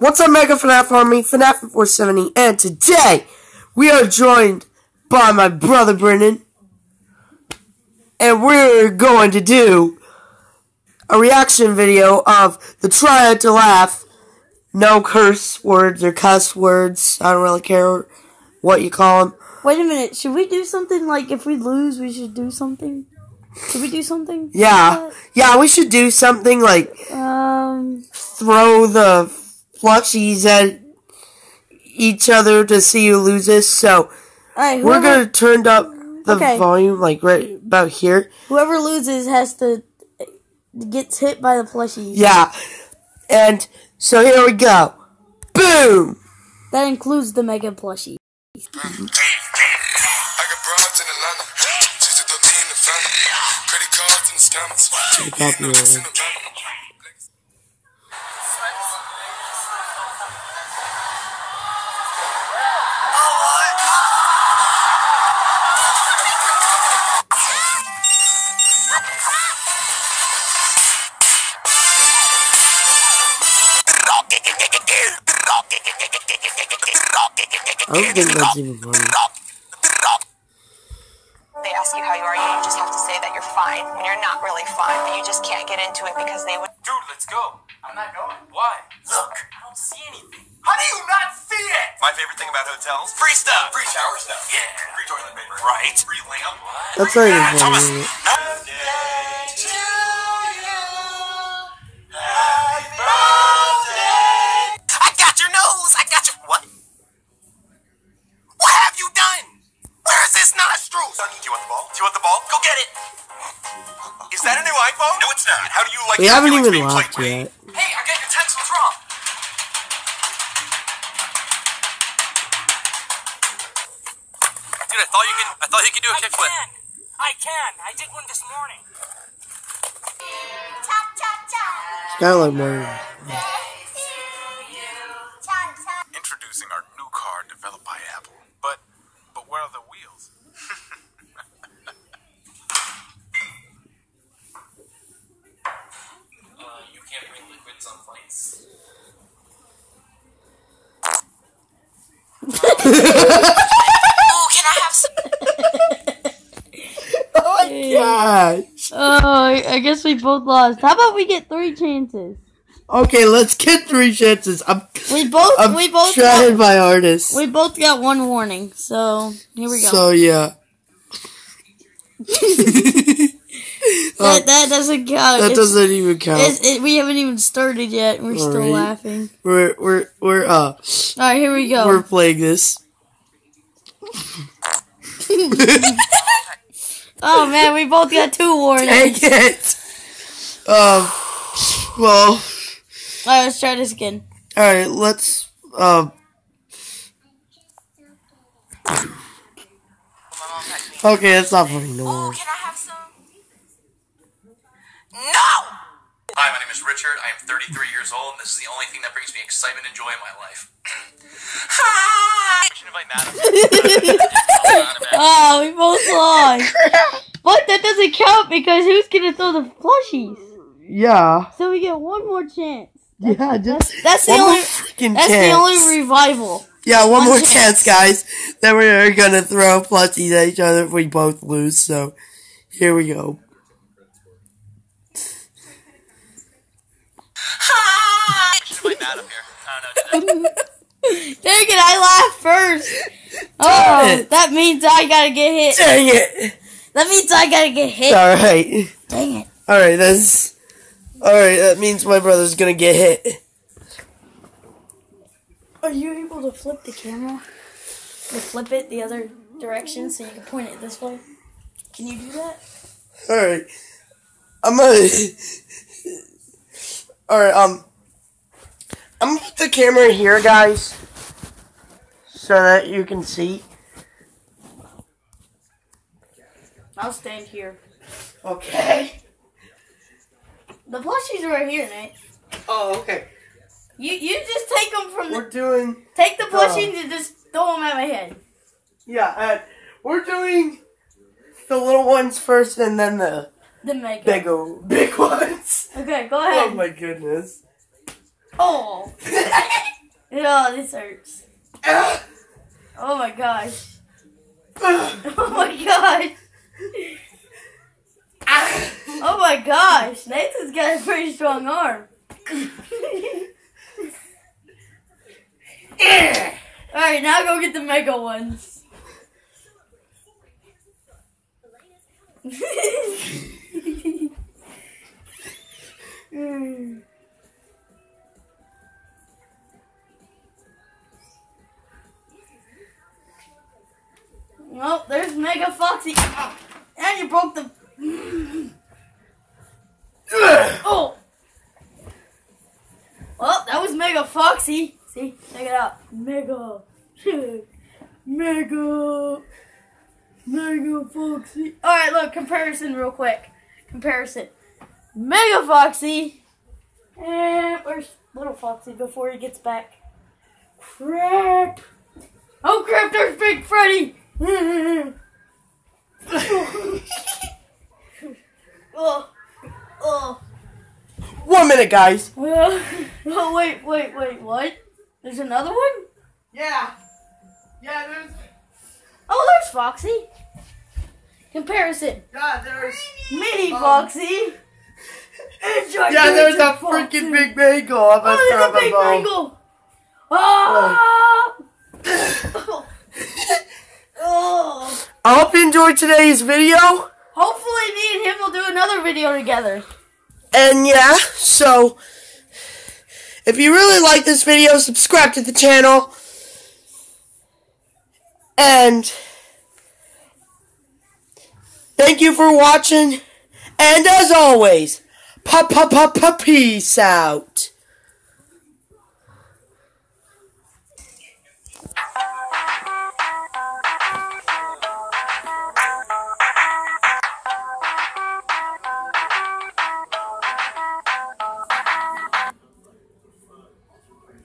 What's up, Mega FNAF Army? FNAF 470, and today we are joined by my brother Brennan, and we're going to do a reaction video of the Try Not to Laugh. No curse words or cuss words. I don't really care what you call them. Wait a minute. Should we do something like if we lose, we should do something? Should we do something? Yeah, yeah, we should do something like Um. throw the plushies at each other to see who loses. So Alright. we're gonna turn up the Okay. volume like right about here. whoever loses has to gets hit by the plushies. Yeah, and so here we go. Boom. That includes the mega plushie. I I don't think that's even funny. They ask you how you are, you just have to say that you're fine when you're not really fine, but you just can't get into it because they would. Dude, let's go. I'm not going. Why? Look, I don't see anything. How do you not see it? My favorite thing about hotels? Free stuff. Free shower stuff. Yeah. Free toilet paper. Right. Free lamp. That's not even Thomas. funny. I got your nose. I got Is that iPhone? No, it's not. How do you like? We haven't even locked laughed played yet. Hey, I got your text. What's wrong? Dude, I thought you could. I thought you could do a I kickflip. I can. I can. I did one this morning. It's kind of like Mario. Oh, can I have some? oh my Gosh. Oh, I I guess we both lost. How about we get three chances? Okay, let's get three chances. I'm, We both. I'm we both. trying Got, my hardest. we both got one warning. So here we go. So yeah. that, that doesn't count. That It's- doesn't even count. it's- it, we haven't even started yet. We're still Alright. laughing. We're we're we're uh All right, here we go. we're playing this. Oh man, we both got two warnings. Dang it. Um. Well. All right, let's try this again. All right. Let's. Um. Okay, that's not funny no more. Can I have some? No. Hi, my name is Richard. I am 33 years old, and this is the only thing that brings me excitement and joy in my life. Hi. We should invite Nana. Oh, we both lost. but that doesn't count because who's gonna throw the plushies? Yeah. So we get one more chance. Yeah. Just That's the one more only. freaking That's chance. the only revival. Yeah, one, one more chance. chance, guys. Then we're gonna throw plushies at each other if we both lose. So, here we go. We should invite Nana here. I don't know. Dang it! I laughed first. Oh, it. that means I gotta get hit. Dang it! That means I gotta get hit. All right, Dang it! all right. That's all right. That means my brother's gonna get hit. Are you able to flip the camera? To flip it the other direction so you can point it this way? Can you do that? All right. I'm gonna. All right. Um. I'm gonna put the camera here, guys, so that you can see. I'll stand here. Okay. The plushies are right here, Nate. Oh, okay. You you just take them from the We're doing. take the plushies and just throw them at my head. Yeah, uh, we're doing the little ones first, and then the The mega. big, big ones. Okay, go ahead. Oh my goodness. Oh. oh, this hurts. Oh my gosh. Oh my gosh. Oh my gosh. Nathan's got a pretty strong arm. Alright, now go get the mega ones. Mega Foxy. Oh, and you broke the. Oh! Well, that was Mega Foxy. See? Check it out. Mega. Mega. Mega Foxy. Alright, look, comparison real quick. Comparison. Mega Foxy. And where's Little Foxy before he gets back? Crap. Oh crap, there's Big Freddy. oh, oh. One minute, guys. Uh, oh, wait, wait, wait, what? There's another one? Yeah. Yeah, there's. Oh, there's Foxy. Comparison. Yeah, there's. Mini Foxy. And Yeah, there's a Foxy. freaking big Mangle. I'm Oh, there's a big Mangle. Ah! oh. oh. I hope you enjoyed today's video. Hopefully, me and him will do another video together. And yeah, so if you really like this video, subscribe to the channel. And thank you for watching. And as always, pop pop pop pop peace out.